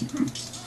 Hmm.